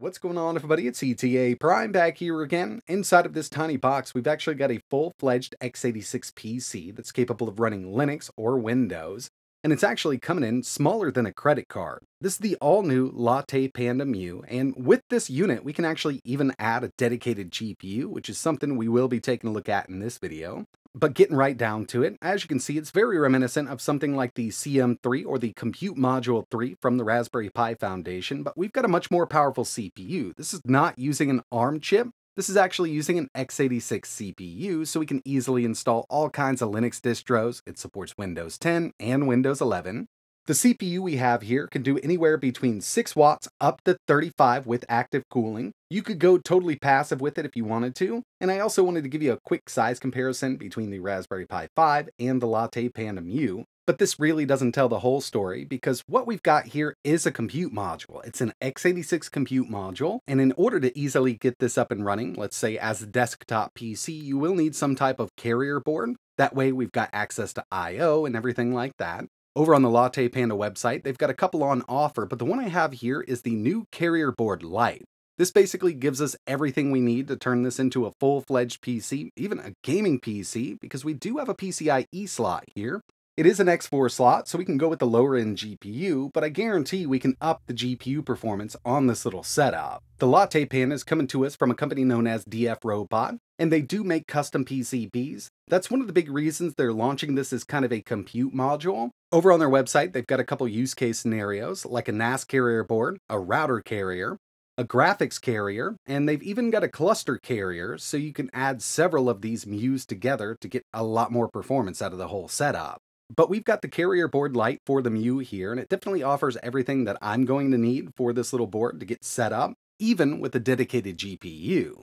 What's going on everybody, it's ETA Prime back here again. Inside of this tiny box, we've actually got a full-fledged x86 PC that's capable of running Linux or Windows, and it's actually coming in smaller than a credit card. This is the all-new Latte Panda Mu, and with this unit, we can actually even add a dedicated GPU, which is something we will be taking a look at in this video. But getting right down to it, as you can see, it's very reminiscent of something like the CM3 or the Compute Module 3 from the Raspberry Pi Foundation, but we've got a much more powerful CPU. This is not using an ARM chip, this is actually using an x86 CPU, so we can easily install all kinds of Linux distros. It supports Windows 10 and Windows 11. The CPU we have here can do anywhere between 6 watts up to 35 with active cooling. You could go totally passive with it if you wanted to. And I also wanted to give you a quick size comparison between the Raspberry Pi 5 and the Latte Panda Mu. But this really doesn't tell the whole story because what we've got here is a compute module. It's an x86 compute module, and in order to easily get this up and running, let's say as a desktop PC, you will need some type of carrier board. That way we've got access to I.O. and everything like that. Over on the Latte Panda website, they've got a couple on offer, but the one I have here is the new Carrier Board Lite. This basically gives us everything we need to turn this into a full-fledged PC, even a gaming PC, because we do have a PCIe slot here. It is an X4 slot, so we can go with the lower end GPU, but I guarantee we can up the GPU performance on this little setup. The Latte Pan is coming to us from a company known as DFRobot, and they do make custom PCBs. That's one of the big reasons they're launching this as kind of a compute module. Over on their website, they've got a couple use case scenarios, like a NAS carrier board, a router carrier, a graphics carrier, and they've even got a cluster carrier, so you can add several of these MUs together to get a lot more performance out of the whole setup. But we've got the carrier board Lite for the Mu here, and it definitely offers everything that I'm going to need for this little board to get set up, even with a dedicated GPU.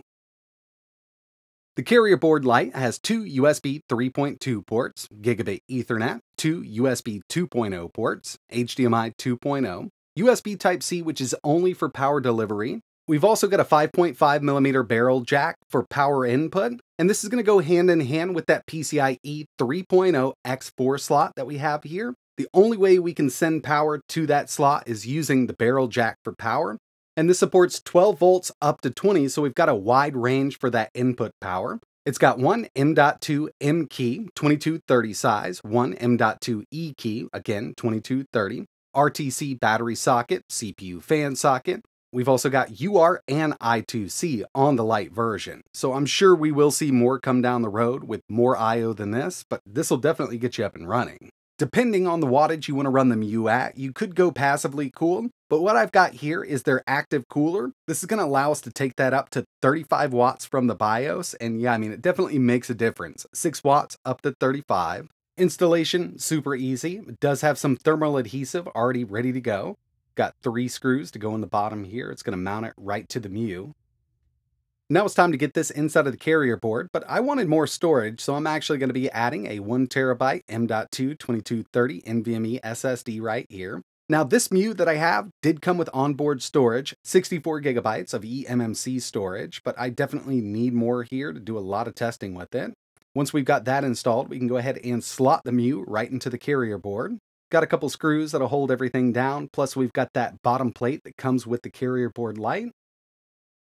The carrier board Lite has two USB 3.2 ports, gigabit Ethernet, two USB 2.0 ports, HDMI 2.0, USB Type-C which is only for power delivery. We've also got a 5.5 millimeter barrel jack for power input, and this is going to go hand in hand with that PCIe 3.0 X4 slot that we have here. The only way we can send power to that slot is using the barrel jack for power, and this supports 12 volts up to 20, so we've got a wide range for that input power. It's got one M.2 M key, 2230 size, one M.2 E key, again 2230, RTC battery socket, CPU fan socket. We've also got UART and I2C on the Lite version, so I'm sure we will see more come down the road with more I.O. than this, but this will definitely get you up and running. Depending on the wattage you want to run the Mu at, you could go passively cooled, but what I've got here is their active cooler. This is going to allow us to take that up to 35 watts from the BIOS, and yeah, I mean, it definitely makes a difference. 6 watts up to 35. Installation, super easy. It does have some thermal adhesive already ready to go. Got three screws to go in the bottom here. It's going to mount it right to the Mu. Now it's time to get this inside of the carrier board, but I wanted more storage, so I'm actually going to be adding a 1TB M.2 2230 NVMe SSD right here. Now this Mu that I have did come with onboard storage, 64 gigabytes of eMMC storage, but I definitely need more here to do a lot of testing with it. Once we've got that installed, we can go ahead and slot the Mu right into the carrier board. Got a couple screws that'll hold everything down, plus we've got that bottom plate that comes with the carrier board Lite.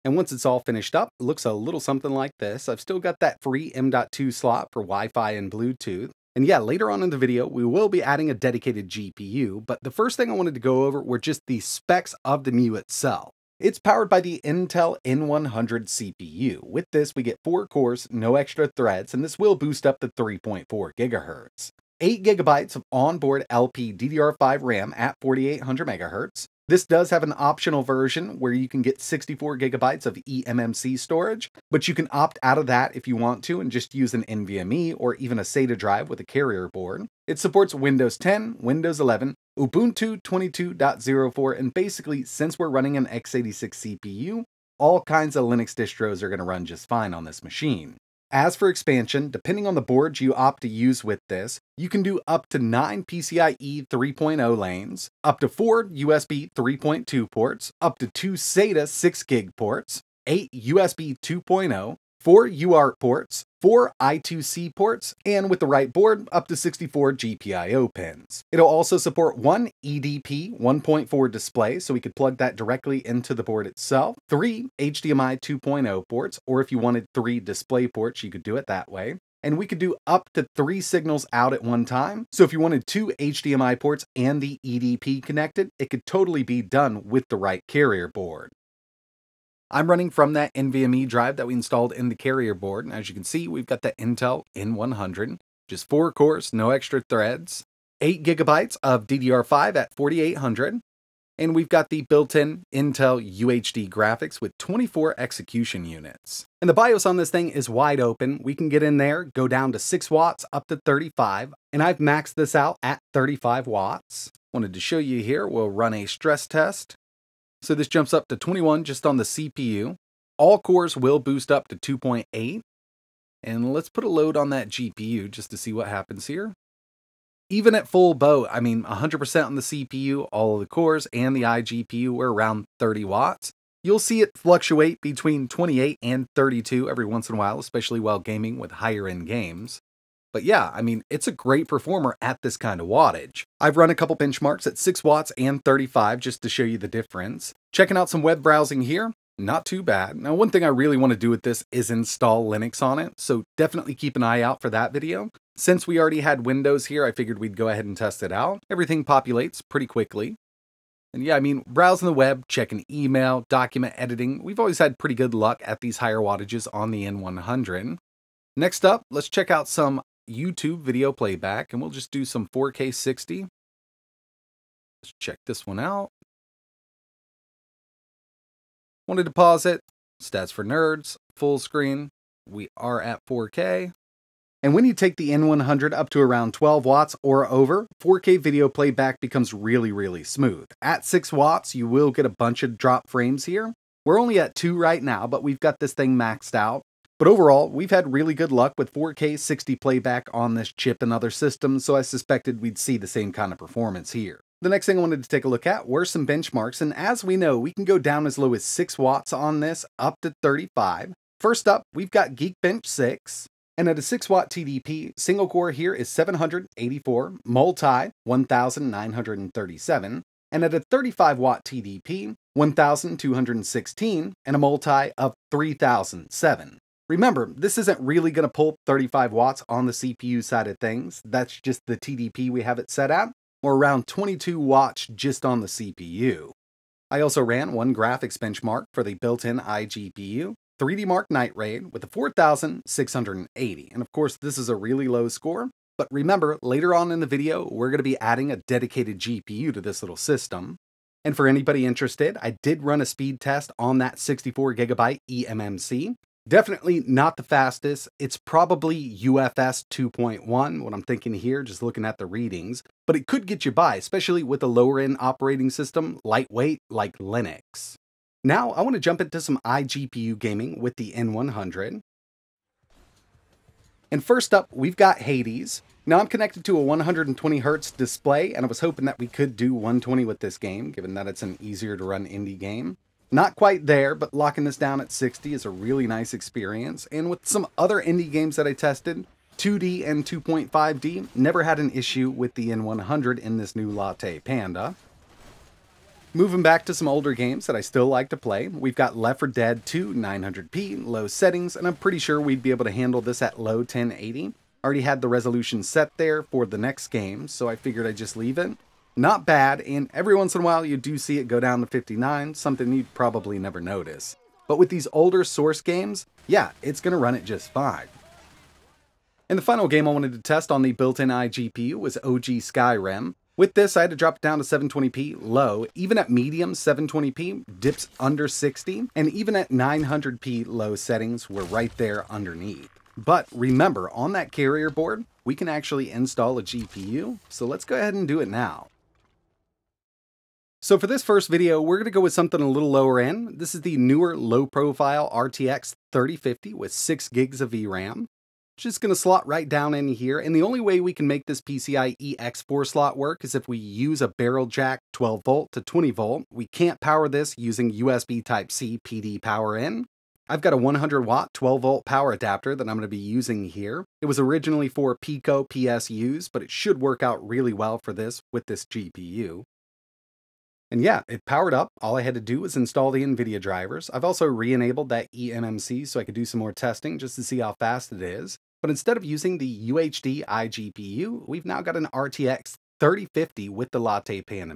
And once it's all finished up, it looks a little something like this. I've still got that free M.2 slot for Wi-Fi and Bluetooth. And yeah, later on in the video, we will be adding a dedicated GPU, but the first thing I wanted to go over were just the specs of the Mu itself. It's powered by the Intel N100 CPU. With this, we get 4 cores, no extra threads, and this will boost up to 3.4 GHz. 8 gigabytes of onboard LP DDR5 RAM at 4800 megahertz. this does have an optional version where you can get 64 gigabytes of eMMC storage, but you can opt out of that if you want to and just use an NVMe or even a SATA drive with a carrier board. It supports Windows 10, Windows 11, Ubuntu 22.04, and basically, since we're running an x86 CPU, all kinds of Linux distros are going to run just fine on this machine. As for expansion, depending on the boards you opt to use with this, you can do up to 9 PCIe 3.0 lanes, up to 4 USB 3.2 ports, up to 2 SATA 6 gig ports, 8 USB 2.0, four UART ports, four I2C ports, and with the right board, up to 64 GPIO pins. It'll also support one EDP 1.4 display, so we could plug that directly into the board itself, three HDMI 2.0 ports, or if you wanted three display ports, you could do it that way, and we could do up to three signals out at one time. So if you wanted two HDMI ports and the EDP connected, it could totally be done with the right carrier board. I'm running from that NVMe drive that we installed in the carrier board. And as you can see, we've got the Intel N100, just four cores, no extra threads, eight gigabytes of DDR5 at 4800, and we've got the built-in Intel UHD graphics with 24 execution units. And the BIOS on this thing is wide open. We can get in there, go down to 6 watts up to 35, and I've maxed this out at 35 watts. Wanted to show you here, we'll run a stress test. So this jumps up to 21 just on the CPU. All cores will boost up to 2.8. And let's put a load on that GPU just to see what happens here. Even at full boat, I mean 100% on the CPU, all of the cores, and the iGPU were around 30 watts. You'll see it fluctuate between 28 and 32 every once in a while, especially while gaming with higher end games. But yeah, I mean, it's a great performer at this kind of wattage. I've run a couple benchmarks at 6 watts and 35 just to show you the difference. Checking out some web browsing here, not too bad. Now, one thing I really want to do with this is install Linux on it, so definitely keep an eye out for that video. Since we already had Windows here, I figured we'd go ahead and test it out. Everything populates pretty quickly. And yeah, I mean, browsing the web, checking email, document editing, we've always had pretty good luck at these higher wattages on the N100. Next up, let's check out some YouTube video playback, and we'll just do some 4K 60. Let's check this one out. Wanted to pause it. Stats for nerds, full screen. We are at 4K. And when you take the N100 up to around 12 watts or over, 4K video playback becomes really, really smooth. At 6 watts, you will get a bunch of drop frames here. We're only at 2 right now, but we've got this thing maxed out. But overall, we've had really good luck with 4K 60 playback on this chip and other systems, so I suspected we'd see the same kind of performance here. The next thing I wanted to take a look at were some benchmarks, and as we know, we can go down as low as 6 watts on this, up to 35. First up, we've got Geekbench 6, and at a 6 watt TDP, single core here is 784, multi 1937, and at a 35 watt TDP, 1216, and a multi of 3007. Remember, this isn't really going to pull 35 watts on the CPU side of things. That's just the TDP we have it set at, or around 22 watts just on the CPU. I also ran one graphics benchmark for the built-in iGPU, 3DMark Night Raid with a 4680. And of course, this is a really low score, but remember, later on in the video, we're going to be adding a dedicated GPU to this little system. And for anybody interested, I did run a speed test on that 64 gigabyte eMMC, Definitely not the fastest. It's probably UFS 2.1, what I'm thinking here, just looking at the readings, but it could get you by, especially with a lower end operating system, lightweight like Linux. Now I want to jump into some iGPU gaming with the N100. And first up, we've got Hades. Now I'm connected to a 120 hertz display, and I was hoping that we could do 120 with this game, given that it's an easier to run indie game. Not quite there, but locking this down at 60 is a really nice experience. And with some other indie games that I tested, 2D and 2.5D, never had an issue with the N100 in this new Latte Panda. Moving back to some older games that I still like to play, we've got Left 4 Dead 2 900p, low settings, and I'm pretty sure we'd be able to handle this at low 1080. Already had the resolution set there for the next game, so I figured I'd just leave it. Not bad, and every once in a while you do see it go down to 59, something you'd probably never notice. But with these older source games, yeah, it's going to run it just fine. And the final game I wanted to test on the built-in iGPU was OG Skyrim. With this, I had to drop it down to 720p low. Even at medium 720p, dips under 60, and even at 900p low settings, we're right there underneath. But remember, on that carrier board, we can actually install a GPU, so let's go ahead and do it now. So for this first video, we're going to go with something a little lower end. This is the newer low-profile RTX 3050 with 6 gigs of VRAM. Just going to slot right down in here, and the only way we can make this PCIe X4 slot work is if we use a barrel jack 12 volt to 20 volt. We can't power this using USB Type-C PD power in. I've got a 100 watt 12 volt power adapter that I'm going to be using here. It was originally for Pico PSUs, but it should work out really well for this with this GPU. And yeah, it powered up. All I had to do was install the NVIDIA drivers. I've also re-enabled that eMMC so I could do some more testing just to see how fast it is. But instead of using the UHD iGPU, we've now got an RTX 3050 with the Latte Panda.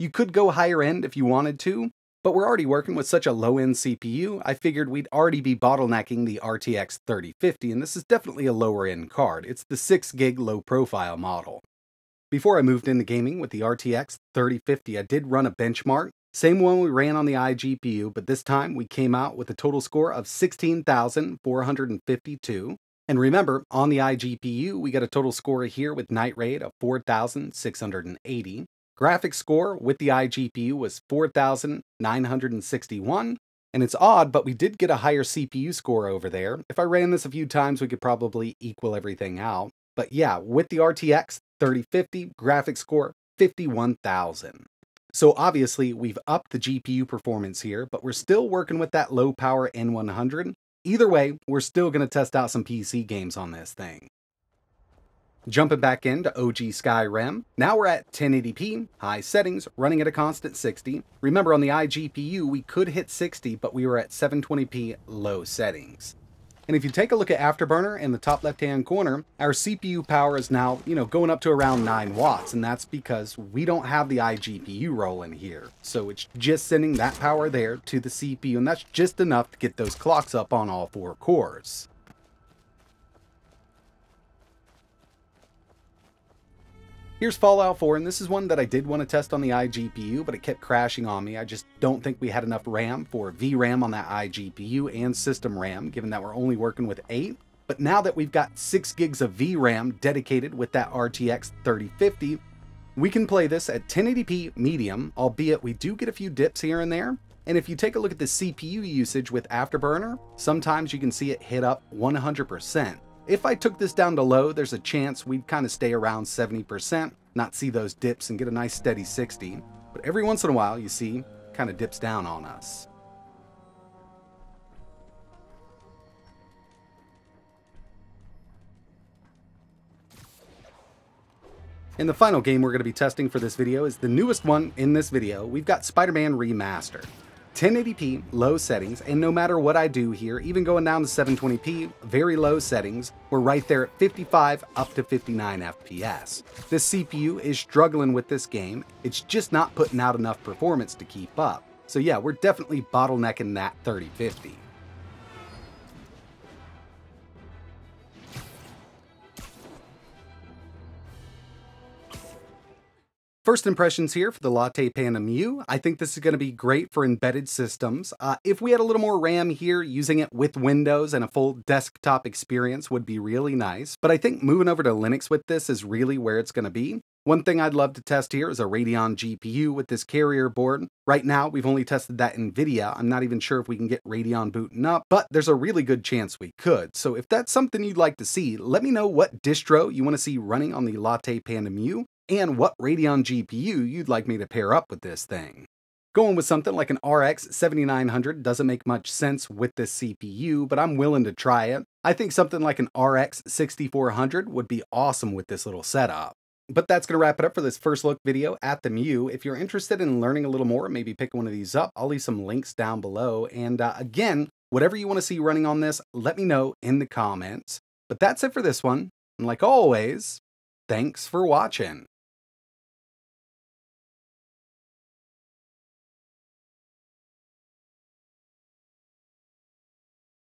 You could go higher end if you wanted to, but we're already working with such a low-end CPU, I figured we'd already be bottlenecking the RTX 3050, and this is definitely a lower-end card. It's the 6 gig low-profile model. Before I moved into gaming with the RTX 3050, I did run a benchmark. Same one we ran on the iGPU, but this time we came out with a total score of 16,452. And remember, on the iGPU, we got a total score here with Night Raid of 4,680. Graphics score with the iGPU was 4,961. And it's odd, but we did get a higher CPU score over there. If I ran this a few times, we could probably equal everything out. But yeah, with the RTX 3050, graphics score 51,000. So obviously we've upped the GPU performance here, but we're still working with that low power N100. Either way, we're still going to test out some PC games on this thing. Jumping back into OG Skyrim, now we're at 1080p, high settings, running at a constant 60. Remember on the iGPU we could hit 60, but we were at 720p low settings. And if you take a look at Afterburner in the top left-hand corner, our CPU power is now, you know, going up to around 9 watts, and that's because we don't have the iGPU rolling here. So it's just sending that power there to the CPU, and that's just enough to get those clocks up on all four cores. Here's Fallout 4, and this is one that I did want to test on the iGPU, but it kept crashing on me. I just don't think we had enough RAM for VRAM on that iGPU and system RAM, given that we're only working with 8. But now that we've got 6 gigs of VRAM dedicated with that RTX 3050, we can play this at 1080p medium, albeit we do get a few dips here and there. And if you take a look at the CPU usage with Afterburner, sometimes you can see it hit up 100%. If I took this down to low, there's a chance we'd kind of stay around 70%, not see those dips and get a nice steady 60. But every once in a while, you see, kind of dips down on us. And the final game we're going to be testing for this video is the newest one in this video. We've got Spider-Man Remastered. 1080p, low settings, and no matter what I do here, even going down to 720p, very low settings, we're right there at 55 up to 59 FPS. This CPU is struggling with this game, it's just not putting out enough performance to keep up. So yeah, we're definitely bottlenecking that 3050. First impressions here for the Latte Panda Mu. I think this is going to be great for embedded systems. Uh, if we had a little more RAM here, using it with Windows and a full desktop experience would be really nice. But I think moving over to Linux with this is really where it's going to be. One thing I'd love to test here is a Radeon GPU with this carrier board. Right now, we've only tested that NVIDIA. I'm not even sure if we can get Radeon booting up, but there's a really good chance we could. So if that's something you'd like to see, let me know what distro you want to see running on the Latte Panda Mu, and what Radeon GPU you'd like me to pair up with this thing. Going with something like an RX 7900 doesn't make much sense with this CPU, but I'm willing to try it. I think something like an RX 6400 would be awesome with this little setup. But that's going to wrap it up for this first look video at the Mu. If you're interested in learning a little more, maybe pick one of these up, I'll leave some links down below. And uh, again, whatever you want to see running on this, let me know in the comments. But that's it for this one. And like always, thanks for watching.